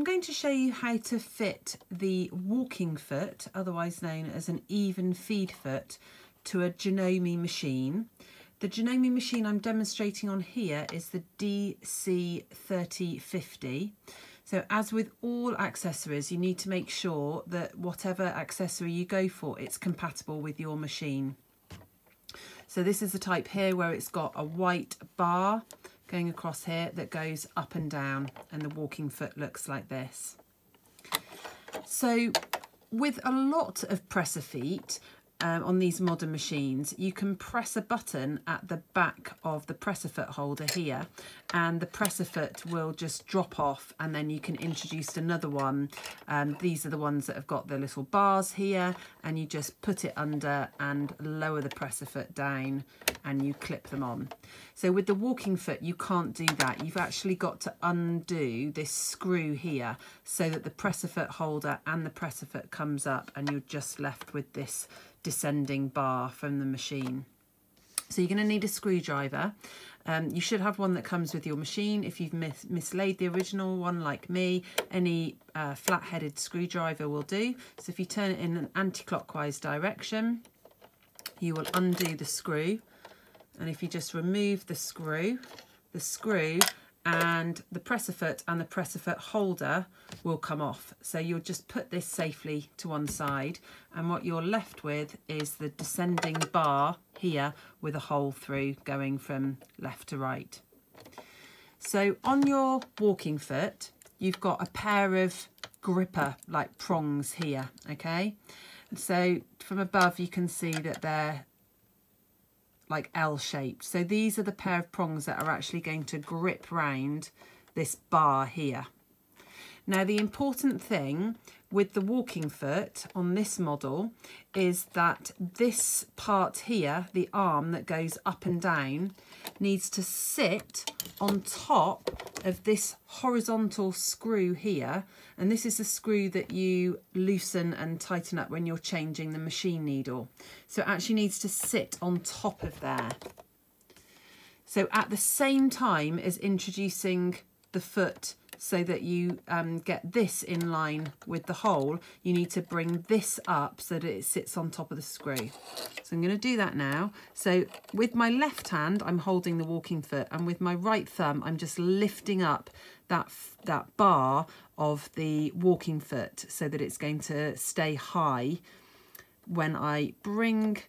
I'm going to show you how to fit the walking foot, otherwise known as an even feed foot, to a Janome machine. The Janome machine I'm demonstrating on here is the DC3050. So as with all accessories, you need to make sure that whatever accessory you go for, it's compatible with your machine. So this is the type here where it's got a white bar going across here that goes up and down and the walking foot looks like this. So with a lot of presser feet, um, on these modern machines, you can press a button at the back of the presser foot holder here and the presser foot will just drop off and then you can introduce another one. Um, these are the ones that have got the little bars here and you just put it under and lower the presser foot down and you clip them on. So with the walking foot, you can't do that. You've actually got to undo this screw here so that the presser foot holder and the presser foot comes up and you're just left with this descending bar from the machine. So you're going to need a screwdriver. Um, you should have one that comes with your machine. If you've mis mislaid the original one like me, any uh, flat-headed screwdriver will do. So if you turn it in an anti-clockwise direction, you will undo the screw. And if you just remove the screw, the screw and the presser foot and the presser foot holder will come off. So you'll just put this safely to one side and what you're left with is the descending bar here with a hole through going from left to right. So on your walking foot, you've got a pair of gripper like prongs here, okay? So from above you can see that they're like L-shaped. So these are the pair of prongs that are actually going to grip round this bar here. Now the important thing with the walking foot on this model is that this part here, the arm that goes up and down, needs to sit on top of this horizontal screw here. And this is the screw that you loosen and tighten up when you're changing the machine needle. So it actually needs to sit on top of there. So at the same time as introducing the foot so that you um, get this in line with the hole, you need to bring this up so that it sits on top of the screw. So I'm going to do that now. So with my left hand, I'm holding the walking foot and with my right thumb, I'm just lifting up that, that bar of the walking foot so that it's going to stay high when I bring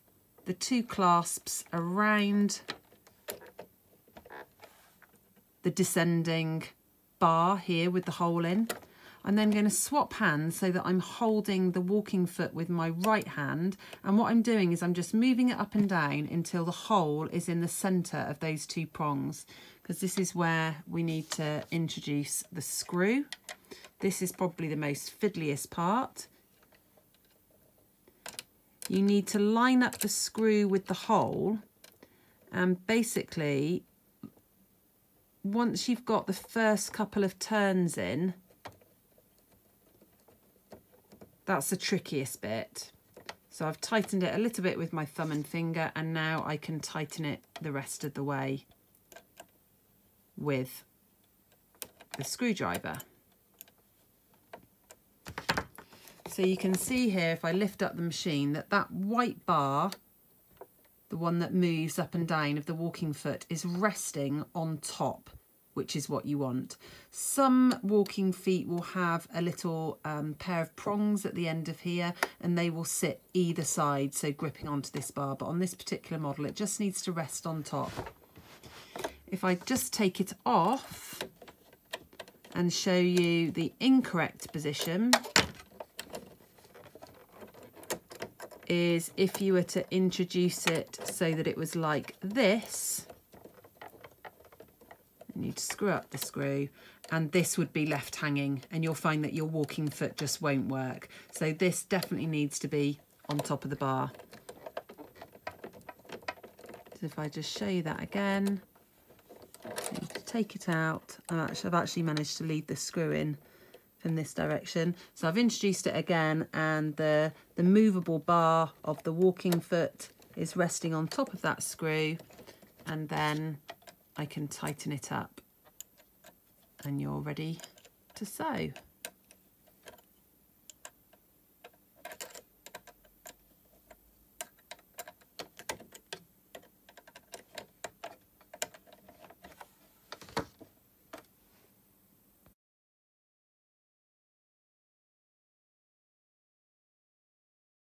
the two clasps around the descending bar here with the hole in. I'm then going to swap hands so that I'm holding the walking foot with my right hand and what I'm doing is I'm just moving it up and down until the hole is in the centre of those two prongs because this is where we need to introduce the screw. This is probably the most fiddliest part. You need to line up the screw with the hole and basically once you've got the first couple of turns in, that's the trickiest bit. So I've tightened it a little bit with my thumb and finger and now I can tighten it the rest of the way with the screwdriver. So you can see here if I lift up the machine that that white bar the one that moves up and down of the walking foot is resting on top which is what you want. Some walking feet will have a little um, pair of prongs at the end of here and they will sit either side, so gripping onto this bar. But on this particular model, it just needs to rest on top. If I just take it off and show you the incorrect position, is if you were to introduce it so that it was like this, and you'd screw up the screw and this would be left hanging and you'll find that your walking foot just won't work. So this definitely needs to be on top of the bar. So if I just show you that again, take it out. I've actually managed to leave the screw in in this direction. So I've introduced it again and the, the movable bar of the walking foot is resting on top of that screw and then I can tighten it up and you're ready to sew.